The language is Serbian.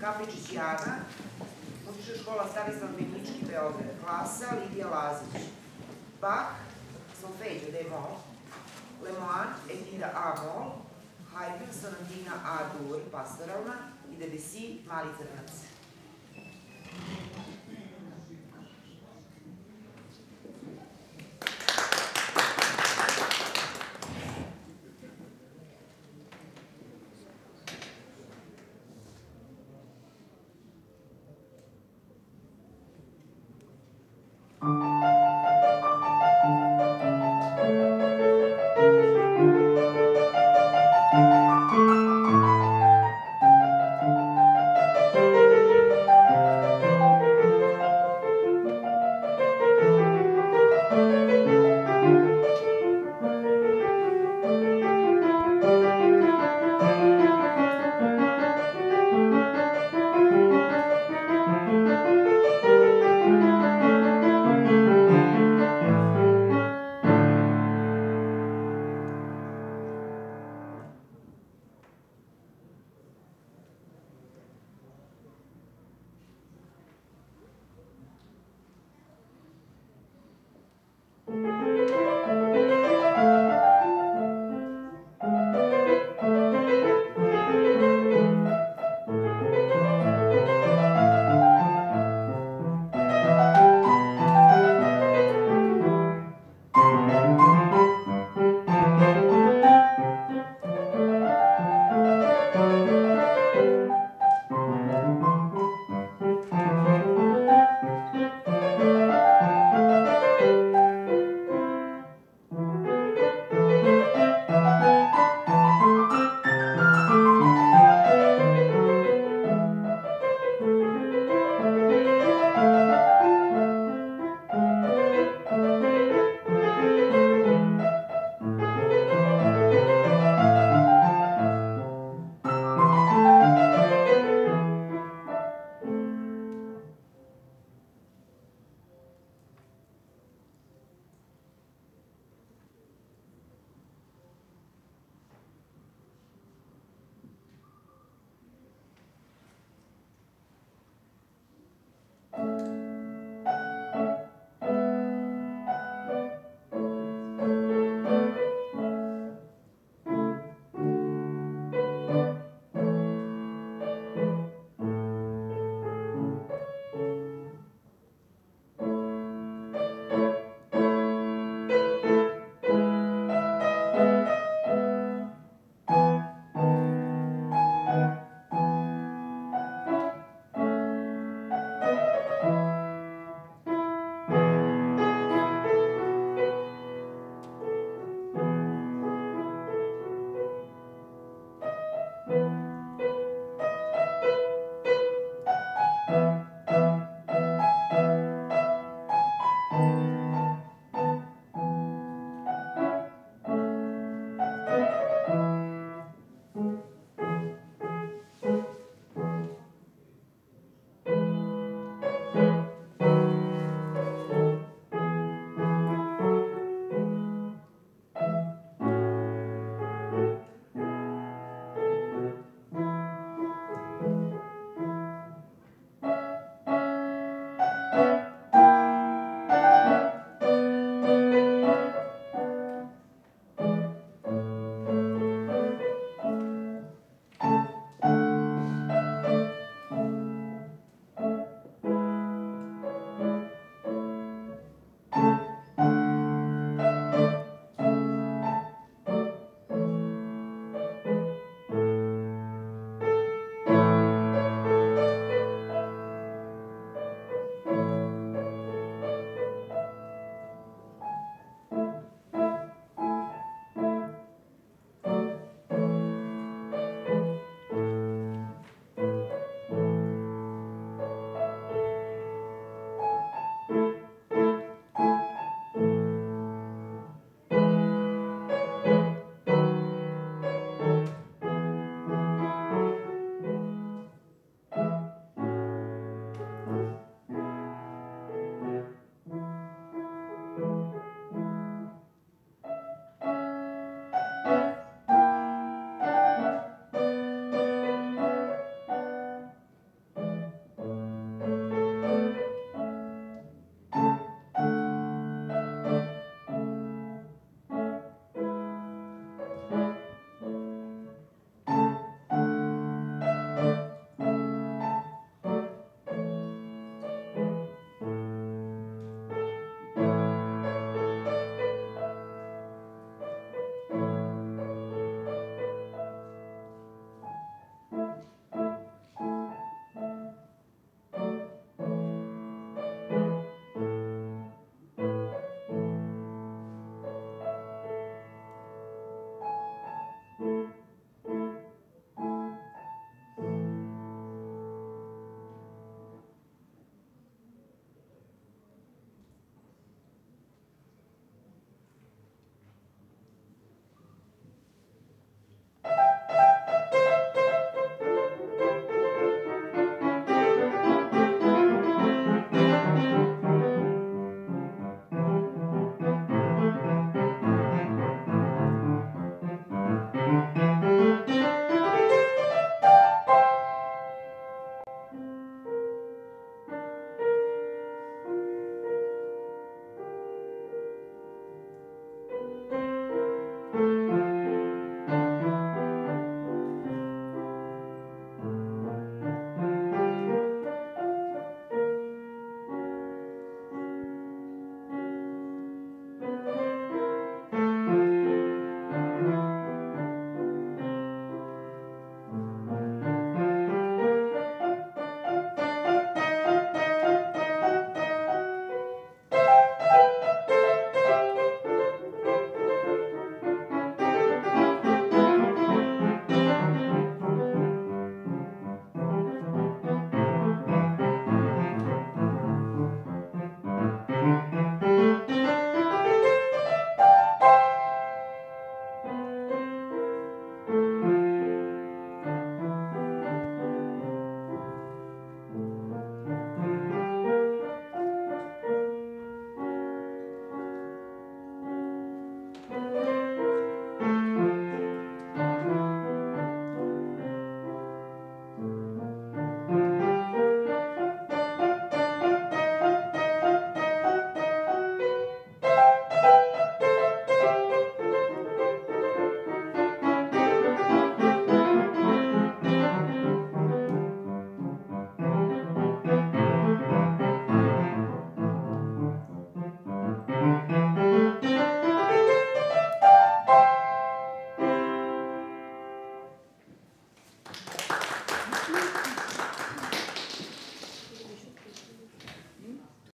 Kapičić Jana, muzička škola Stanislav Benički, Beograd, klasa Lidija Lazić. Bach, solfeggio de mol, Lemoine, etira A. Mol, Haydn, sonatina A. Dur, pastoralna. I Debussy, mali crnac.